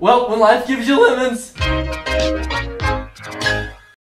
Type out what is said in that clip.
Well, when life gives you lemons.